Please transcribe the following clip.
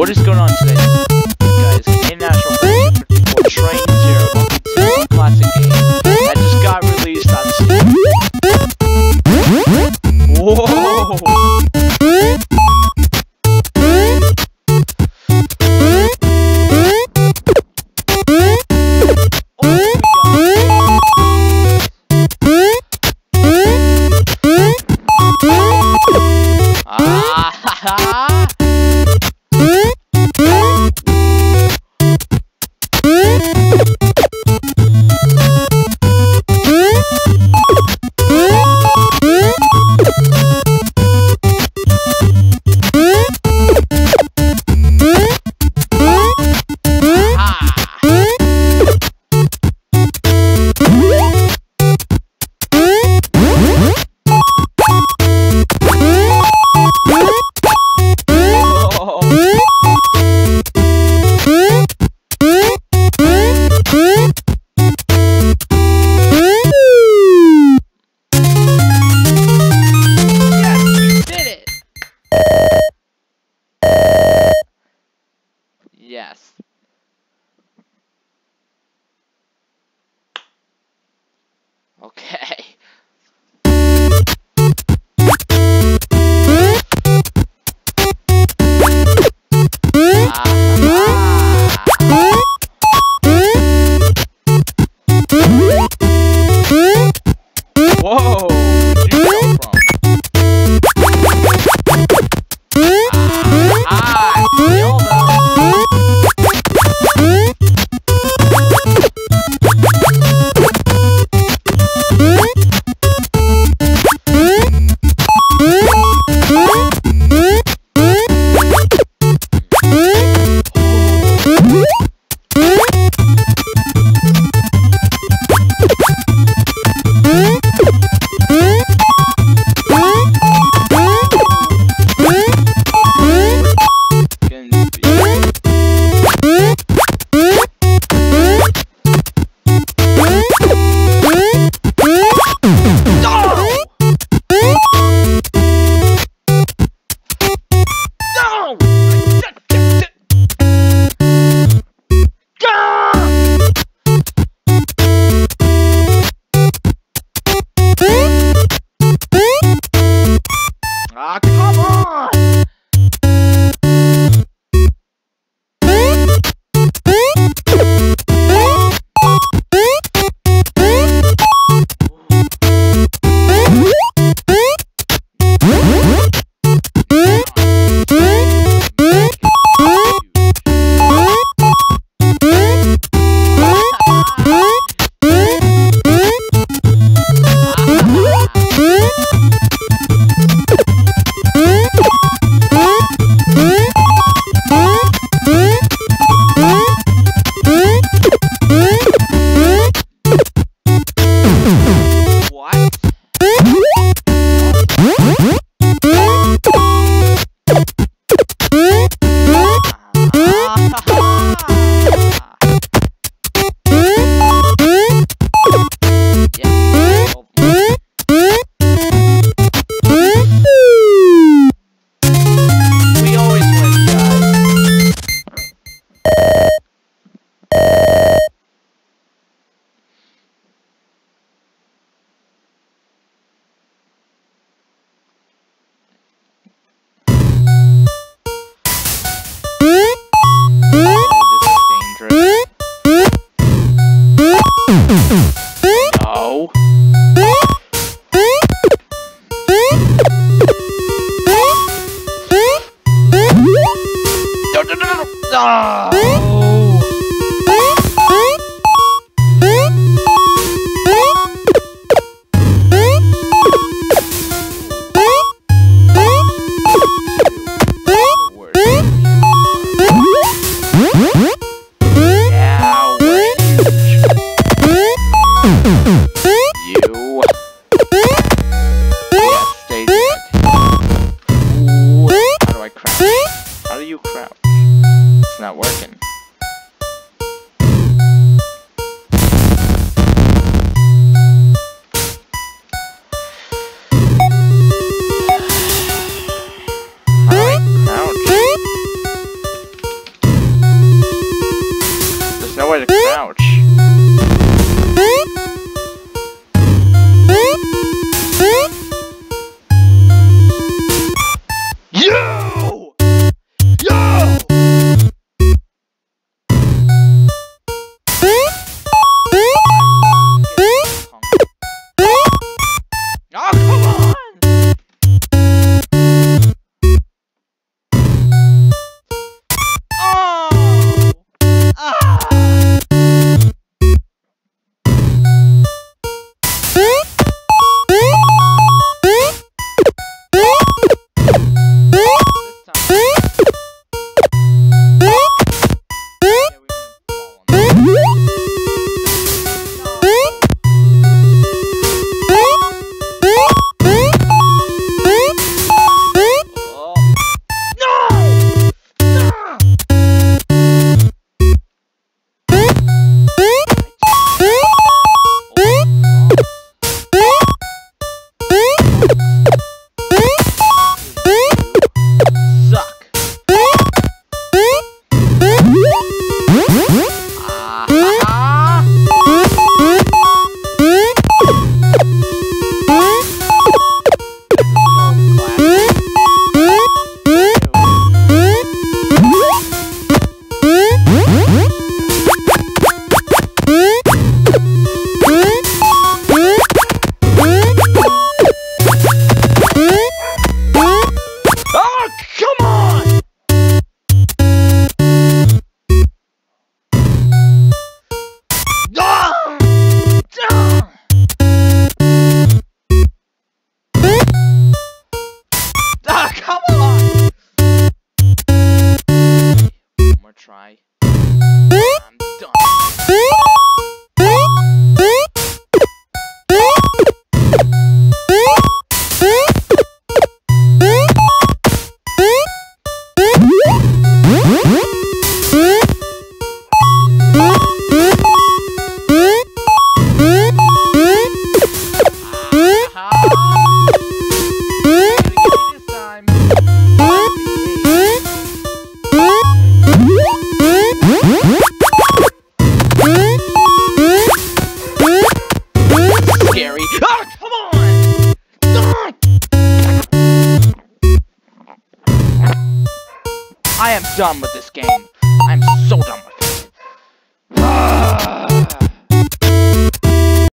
What is going on today? Guys, International for Train Zero, Zero Classic Game that just got released on Steam. Whoa! Oh ah! Scary. Ah, come on! Ah! I am done with this game.